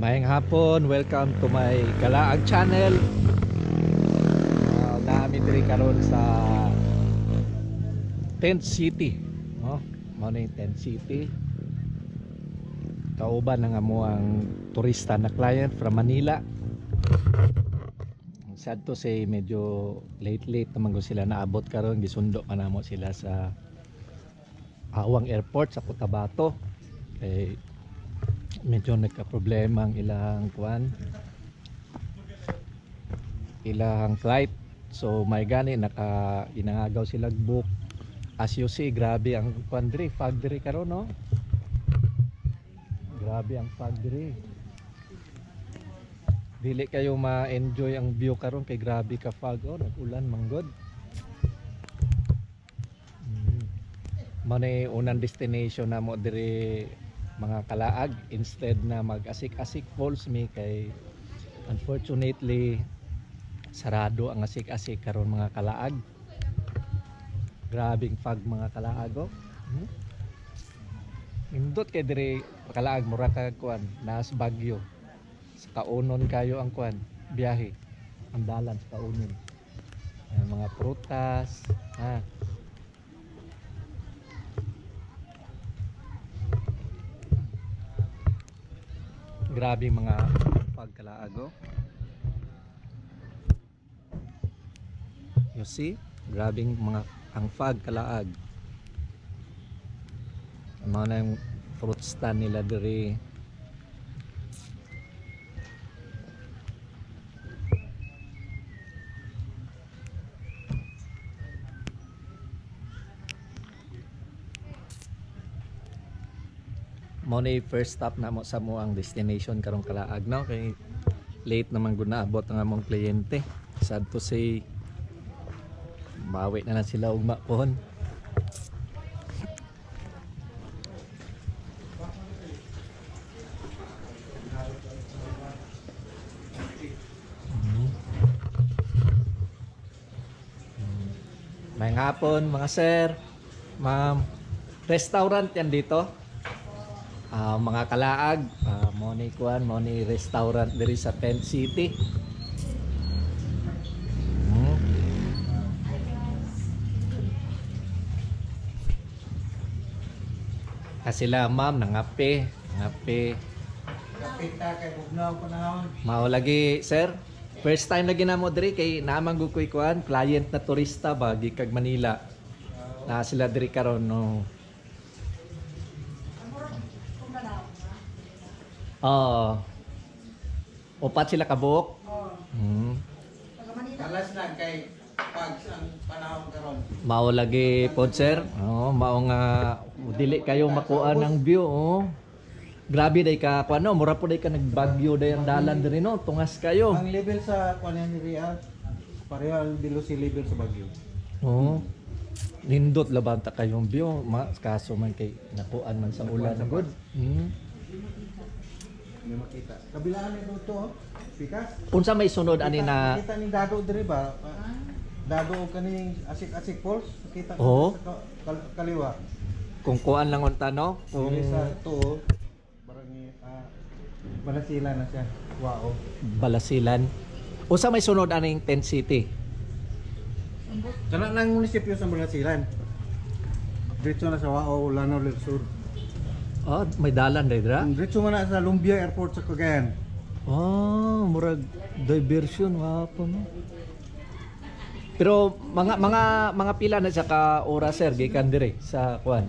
Mayang hapon, welcome to my Galaag channel. Uh, naami diri karon sa Tent City, no? Mao ni Tent City. Kauban nga mo ang turista na client from Manila. Sad to say medyo late late naman ko sila naabot karon gisundo pa namo sila sa Awang Airport sa Cotabato. Kay medyo nagka-problema ang ilang kuan ilang flight. So may gani naka inangagaw sila book. As you see grabe ang kuan diri fog diri karon no? Grabe ang fog diri. Dili kayo ma-enjoy ang view karon kay grabe ka fog. Oh nag-ulan manggod. Mm. Manay unang destination na mo diri mga kalaag instead na mag-asik-asik falls mi kay unfortunately sarado ang asik-asik karon mga kalaag. Grabing fog mga kalaag oh. Hmm? Indot kay diri kalaag mura ka kuan nas Bagyo. Sa kaunon kayo ang kuan biyahe. Ang dalan sa kaunon Ayan, mga prutas ha grabe mga pagkalaago. You see? Grabing mga ang fog kalaag mga na yung fruit stand nila diri mo ni first stop na mo sa mo ang destination karong kalaag no kay late naman gud naabot ang among kliyente sad to say bawi na lang sila ugma pohon Mhm. Mhm. May hapon mga sir, ma'am. Restaurant yan dito. Ah, mga kalaag, uh, mo ni kuan, mo ni restaurant diri sa Tent City. Hmm. Ah, sila ma'am nangape, nangape. Kapita kay Bugnaw ko na Mao lagi, sir. First time lagi na mo diri kay naamang gukoy kuan, client na turista ba gi kag Manila. Na sila diri karon no. Oo. Upat sila kabuok. Hmm. Malas na kay pag ang panahon karon. Mao lagi pod sir. Oh, mao nga dili kayo makuha ng view oh. Grabe day ka kuno, mura po day ka nagbagyo day ang dalan diri no, tungas kayo. Ang level sa kuan ni Ria pareho ang below sea level sa Baguio. Oo. Nindot labanta kayong view, ma kaso man kay nakuan man sa ulan good. Hmm. May makita. Kabilaan nito to, oh. Pikas. Unsa may sunod ani na Kita ni Dado diri ba? Ah, Dado o kaning asik-asik falls. Kita ko Oo. sa ka- kal- kaliwa. kung kuan lang unta no? Kung Dili sa to. Parang ah Balasila na siya. Wow. balasilan. Unsa may sunod aning Tent City? Kana nang munisipyo sa Balasilan. Diretso na sa Wao, Lanao del Sur. Oh, may dalan day dra. Diretso man na sa Lumbia Airport sa Cagayan. Oh, murag diversion wa po no. Pero mga mga mga pila na sa ka oras sir gikan dire sa kuan.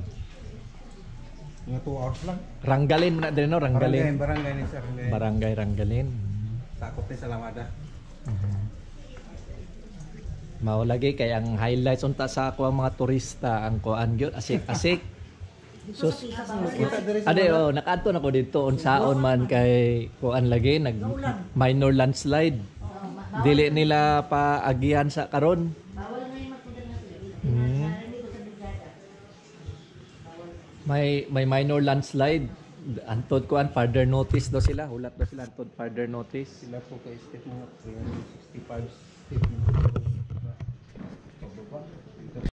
Mga 2 hours lang. Ranggalin man na dire no, Barangay, Ranggalin. barangay ni Sir. Barangay. Barangay Ranggalin. Takot ni Salamada. Mao lagi kay ang highlights unta sa ako ang mga turista ang kuan gyud asik-asik. Sus Sa Ade oh nakaadto na ko dito unsaon man kay kuan lagi nag minor landslide. Dili nila pa agihan sa karon. Hmm. May may minor landslide. Antod kuan further notice daw sila. Hulat daw sila antod further notice. sila po kay step mga 365 step.